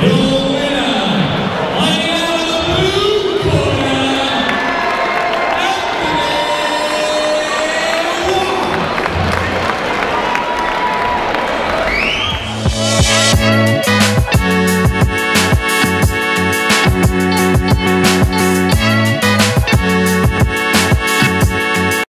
Hey.